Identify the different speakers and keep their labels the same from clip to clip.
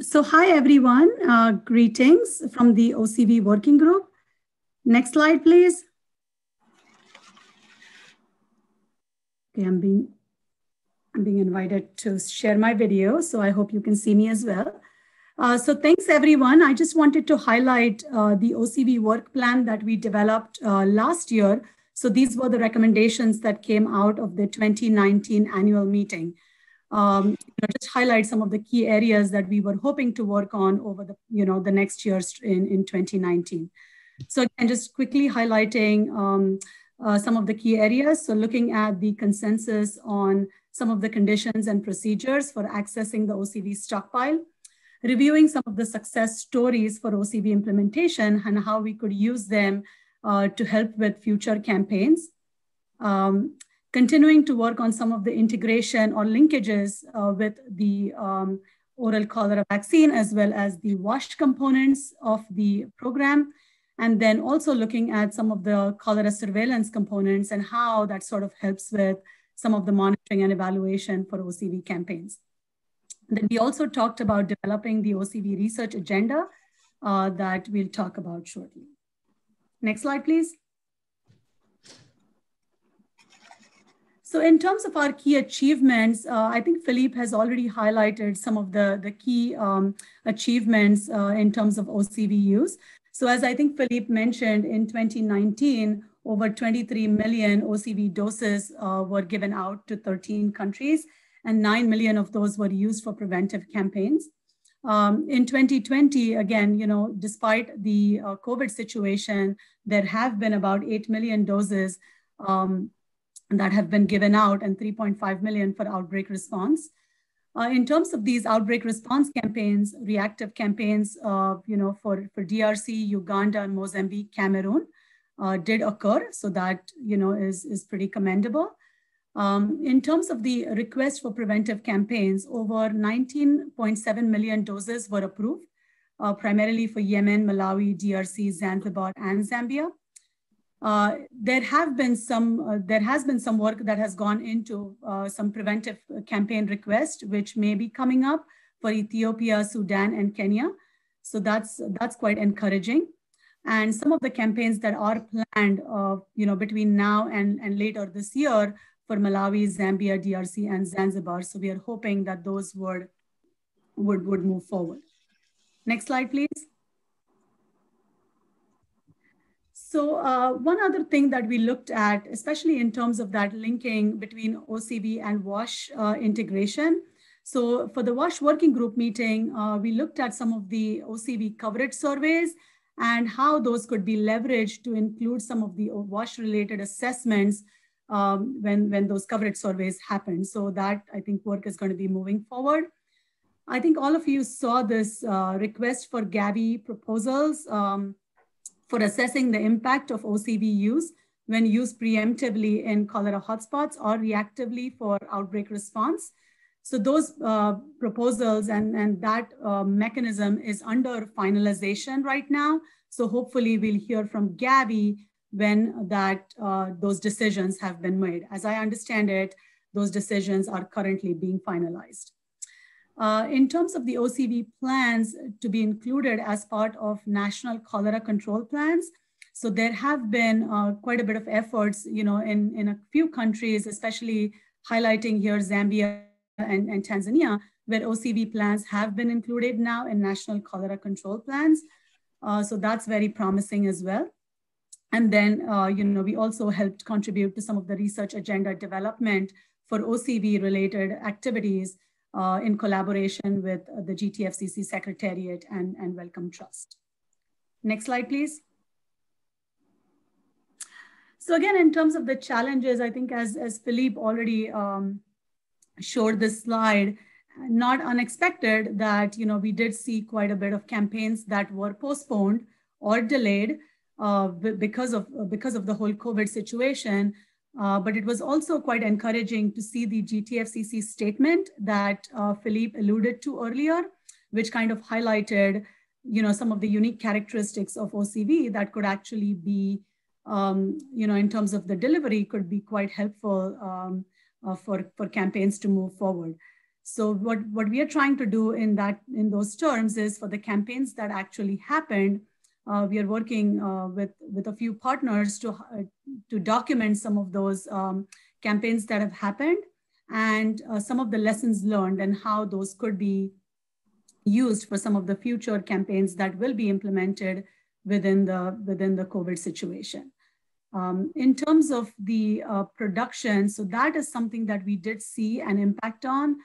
Speaker 1: so hi everyone, uh, greetings from the OCV working group. Next slide, please. Okay, I'm being, I'm being invited to share my video, so I hope you can see me as well. Uh, so thanks everyone. I just wanted to highlight uh, the OCV work plan that we developed uh, last year. So these were the recommendations that came out of the 2019 annual meeting um, you know, just highlight some of the key areas that we were hoping to work on over the, you know, the next years in, in 2019. So again, just quickly highlighting um, uh, some of the key areas. So looking at the consensus on some of the conditions and procedures for accessing the OCV stockpile, reviewing some of the success stories for OCV implementation and how we could use them uh, to help with future campaigns. Um, continuing to work on some of the integration or linkages uh, with the um, oral cholera vaccine as well as the WASH components of the program. And then also looking at some of the cholera surveillance components and how that sort of helps with some of the monitoring and evaluation for OCV campaigns. And then we also talked about developing the OCV research agenda uh, that we'll talk about shortly. Next slide, please. So in terms of our key achievements, uh, I think Philippe has already highlighted some of the, the key um, achievements uh, in terms of OCV use. So as I think Philippe mentioned, in 2019, over 23 million OCV doses uh, were given out to 13 countries, and 9 million of those were used for preventive campaigns. Um, in 2020, again, you know, despite the uh, COVID situation, there have been about 8 million doses um, that have been given out and 3.5 million for outbreak response. Uh, in terms of these outbreak response campaigns, reactive campaigns, uh, you know, for, for DRC, Uganda, Mozambique, Cameroon, uh, did occur. So that, you know, is, is pretty commendable. Um, in terms of the request for preventive campaigns, over 19.7 million doses were approved, uh, primarily for Yemen, Malawi, DRC, Zanzibar, and Zambia. Uh, there have been some, uh, there has been some work that has gone into uh, some preventive campaign requests, which may be coming up for Ethiopia, Sudan, and Kenya. So that's, that's quite encouraging. And some of the campaigns that are planned, uh, you know, between now and, and later this year for Malawi, Zambia, DRC, and Zanzibar. So we are hoping that those would, would, would move forward. Next slide, please. So uh, one other thing that we looked at, especially in terms of that linking between OCV and WASH uh, integration. So for the WASH working group meeting, uh, we looked at some of the OCV coverage surveys and how those could be leveraged to include some of the WASH related assessments um, when, when those coverage surveys happen. So that I think work is going to be moving forward. I think all of you saw this uh, request for Gavi proposals. Um, for assessing the impact of OCV use when used preemptively in cholera hotspots or reactively for outbreak response. So those uh, proposals and, and that uh, mechanism is under finalization right now. So hopefully we'll hear from Gavi when that uh, those decisions have been made. As I understand it, those decisions are currently being finalized. Uh, in terms of the OCV plans to be included as part of national cholera control plans, so there have been uh, quite a bit of efforts, you know, in, in a few countries, especially highlighting here Zambia and, and Tanzania, where OCV plans have been included now in national cholera control plans. Uh, so that's very promising as well. And then, uh, you know, we also helped contribute to some of the research agenda development for OCV related activities uh, in collaboration with uh, the GTFCC Secretariat and, and Wellcome Trust. Next slide, please. So again, in terms of the challenges, I think as, as Philippe already um, showed this slide, not unexpected that you know we did see quite a bit of campaigns that were postponed or delayed uh, because of because of the whole COVID situation. Uh, but it was also quite encouraging to see the GTFCC statement that uh, Philippe alluded to earlier, which kind of highlighted, you know, some of the unique characteristics of OCV that could actually be, um, you know, in terms of the delivery, could be quite helpful um, uh, for for campaigns to move forward. So what, what we are trying to do in that in those terms is for the campaigns that actually happened, uh, we are working uh, with, with a few partners to, uh, to document some of those um, campaigns that have happened and uh, some of the lessons learned and how those could be used for some of the future campaigns that will be implemented within the, within the COVID situation. Um, in terms of the uh, production, so that is something that we did see an impact on.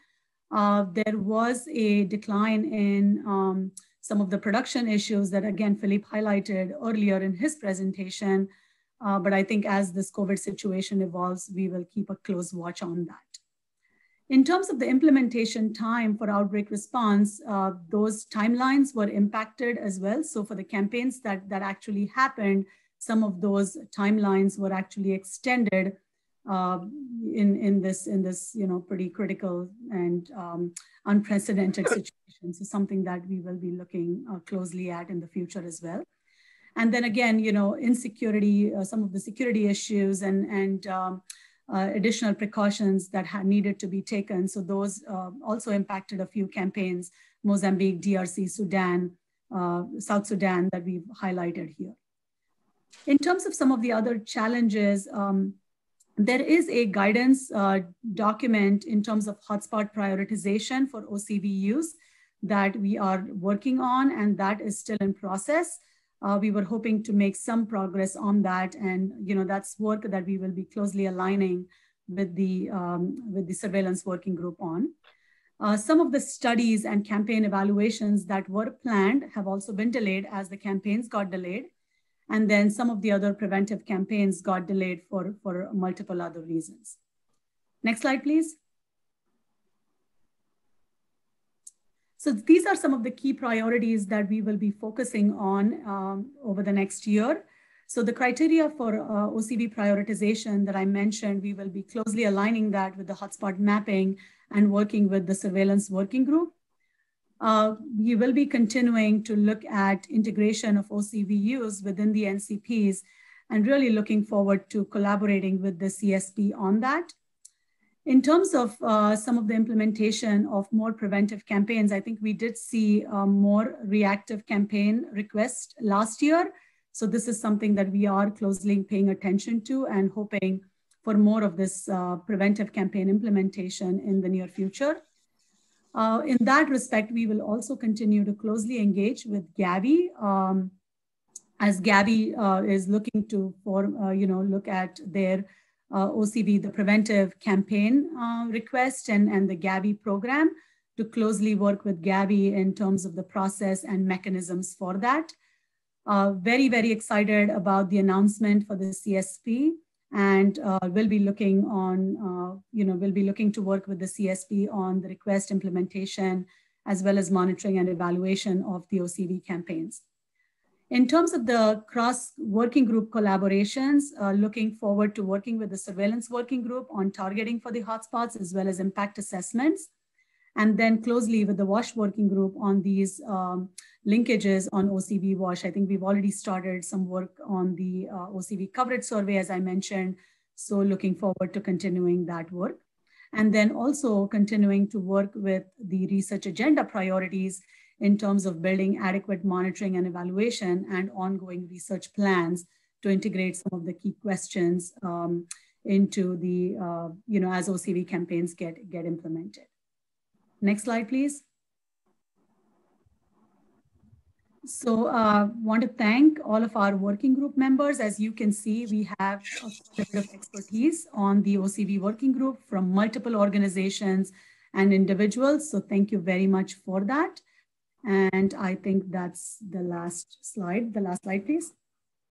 Speaker 1: Uh, there was a decline in um, some of the production issues that again, Philippe highlighted earlier in his presentation. Uh, but I think as this COVID situation evolves, we will keep a close watch on that. In terms of the implementation time for outbreak response, uh, those timelines were impacted as well. So for the campaigns that, that actually happened, some of those timelines were actually extended uh, in, in, this, in this you know, pretty critical and um, unprecedented situation. So something that we will be looking uh, closely at in the future as well. And then again, you know, insecurity, uh, some of the security issues and, and um, uh, additional precautions that had needed to be taken. So those uh, also impacted a few campaigns, Mozambique, DRC, Sudan, uh, South Sudan that we've highlighted here. In terms of some of the other challenges, um, there is a guidance uh, document in terms of hotspot prioritization for OCV use that we are working on, and that is still in process. Uh, we were hoping to make some progress on that, and you know that's work that we will be closely aligning with the um, with the surveillance working group on. Uh, some of the studies and campaign evaluations that were planned have also been delayed as the campaigns got delayed. And then some of the other preventive campaigns got delayed for, for multiple other reasons. Next slide, please. So these are some of the key priorities that we will be focusing on um, over the next year. So the criteria for uh, OCV prioritization that I mentioned, we will be closely aligning that with the hotspot mapping and working with the surveillance working group. Uh, we will be continuing to look at integration of OCV use within the NCPs and really looking forward to collaborating with the CSP on that. In terms of uh, some of the implementation of more preventive campaigns, I think we did see more reactive campaign requests last year. So this is something that we are closely paying attention to and hoping for more of this uh, preventive campaign implementation in the near future. Uh, in that respect, we will also continue to closely engage with Gavi um, as Gavi uh, is looking to for uh, you know look at their uh, OCV, the preventive campaign uh, request and, and the Gavi program to closely work with Gavi in terms of the process and mechanisms for that. Uh, very, very excited about the announcement for the CSP and uh, we'll be looking on, uh, you know, we'll be looking to work with the CSP on the request implementation as well as monitoring and evaluation of the OCV campaigns. In terms of the cross working group collaborations, uh, looking forward to working with the surveillance working group on targeting for the hotspots as well as impact assessments. And then closely with the WASH working group on these um, linkages on OCV WASH. I think we've already started some work on the uh, OCV coverage survey, as I mentioned. So looking forward to continuing that work. And then also continuing to work with the research agenda priorities in terms of building adequate monitoring and evaluation and ongoing research plans to integrate some of the key questions um, into the, uh, you know, as OCV campaigns get, get implemented. Next slide, please. So uh, want to thank all of our working group members. As you can see, we have a bit of expertise on the OCV working group from multiple organizations and individuals. So thank you very much for that. And I think that's the last slide. The last slide, please.